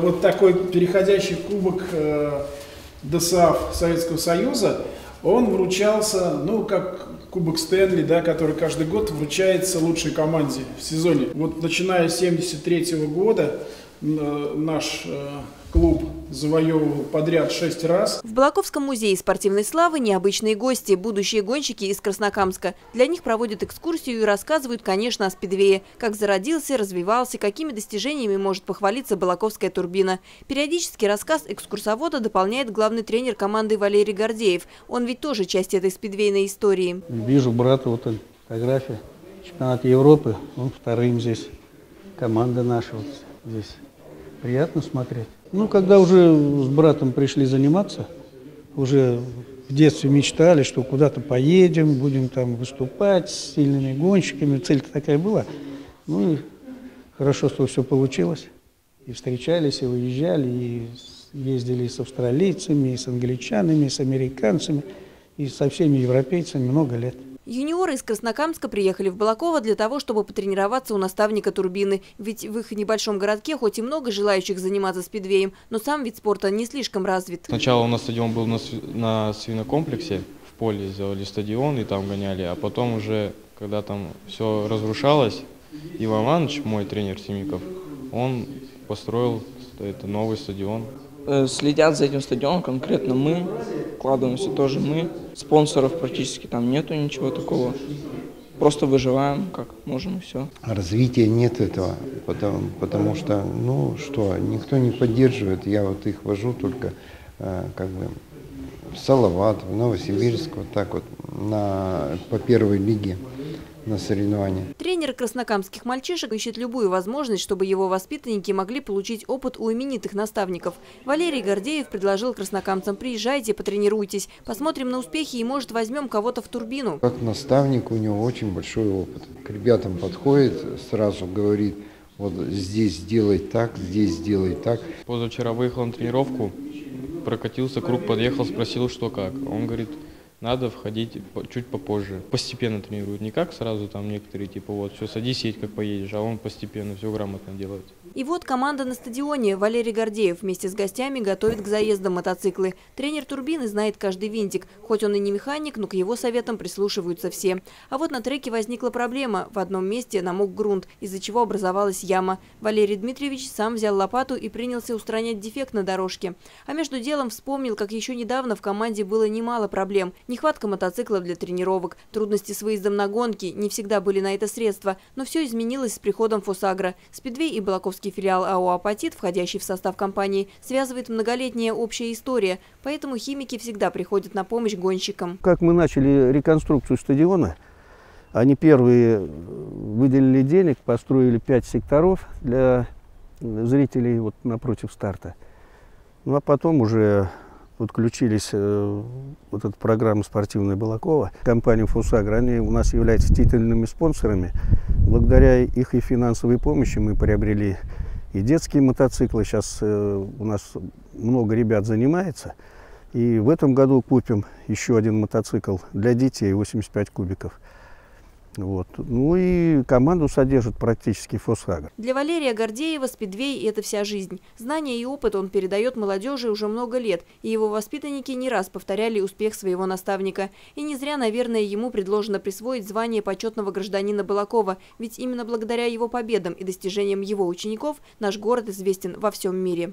Вот такой переходящий кубок э, ДСАФ Советского Союза, он вручался, ну, как Кубок Стэнли, да, который каждый год вручается лучшей команде в сезоне. Вот начиная с 1973 года наш э, клуб завоевывал подряд шесть раз. В Балаковском музее спортивной славы необычные гости, будущие гонщики из Краснокамска. Для них проводят экскурсию и рассказывают, конечно, о спидвее, как зародился, развивался, какими достижениями может похвалиться Балаковская турбина. Периодически рассказ экскурсовода дополняет главный тренер команды Валерий Гордеев. Он ведь тоже часть этой спидвейной истории. Вижу брата, вот он, фотография. Чемпионат Европы, он вторым здесь. Команда наша вот здесь. Приятно смотреть. Ну, когда уже с братом пришли заниматься, уже в детстве мечтали, что куда-то поедем, будем там выступать с сильными гонщиками. Цель-то такая была. Ну и хорошо, что все получилось. И встречались, и выезжали, и ездили и с австралийцами, и с англичанами, и с американцами, и со всеми европейцами много лет. Юниоры из Краснокамска приехали в Балаково для того, чтобы потренироваться у наставника турбины. Ведь в их небольшом городке хоть и много желающих заниматься спидвеем, но сам вид спорта не слишком развит. Сначала у нас стадион был на, на свинокомплексе, в поле сделали стадион и там гоняли, а потом уже, когда там все разрушалось, Иван Иванович, мой тренер Семиков, он построил это новый стадион. Э, следят за этим стадионом конкретно мы, вкладываемся тоже мы. Спонсоров практически там нету ничего такого. Просто выживаем, как можем, и все. Развития нет этого, потому, потому что, ну что, никто не поддерживает. Я вот их вожу только э, как бы в Салават, в Новосибирск, вот так вот, на, по первой лиге на соревнования. Тренер краснокамских мальчишек ищет любую возможность, чтобы его воспитанники могли получить опыт у именитых наставников. Валерий Гордеев предложил краснокамцам «Приезжайте, потренируйтесь, посмотрим на успехи и, может, возьмем кого-то в турбину». Как наставник у него очень большой опыт. К ребятам подходит, сразу говорит, вот здесь сделай так, здесь сделай так. Позавчера выехал на тренировку, прокатился, круг подъехал, спросил, что как. Он говорит, надо входить чуть попозже. Постепенно тренируют, не как сразу там некоторые, типа вот, все, садись, едь, как поедешь, а он постепенно все грамотно делает. И вот команда на стадионе. Валерий Гордеев вместе с гостями готовит к заездам мотоциклы. Тренер турбины знает каждый винтик. Хоть он и не механик, но к его советам прислушиваются все. А вот на треке возникла проблема. В одном месте намок грунт, из-за чего образовалась яма. Валерий Дмитриевич сам взял лопату и принялся устранять дефект на дорожке. А между делом вспомнил, как еще недавно в команде было немало проблем. Нехватка мотоциклов для тренировок, трудности с выездом на гонки, не всегда были на это средства. Но все изменилось с приходом Фосагра. Спидвей и Балаковский филиал АО «Апатит», входящий в состав компании, связывает многолетняя общая история, поэтому химики всегда приходят на помощь гонщикам. Как мы начали реконструкцию стадиона, они первые выделили денег, построили пять секторов для зрителей вот напротив старта. Ну а потом уже подключились э, вот эта программа спортивная Балакова. Компания «Фусагра», они у нас являются титульными спонсорами. Благодаря их и финансовой помощи мы приобрели и детские мотоциклы. Сейчас э, у нас много ребят занимается. И в этом году купим еще один мотоцикл для детей, 85 кубиков. Вот. Ну и команду содержит практически Фосхагер. Для Валерия Гордеева спидвей – это вся жизнь. Знания и опыт он передает молодежи уже много лет, и его воспитанники не раз повторяли успех своего наставника. И не зря, наверное, ему предложено присвоить звание почетного гражданина Балакова, ведь именно благодаря его победам и достижениям его учеников наш город известен во всем мире.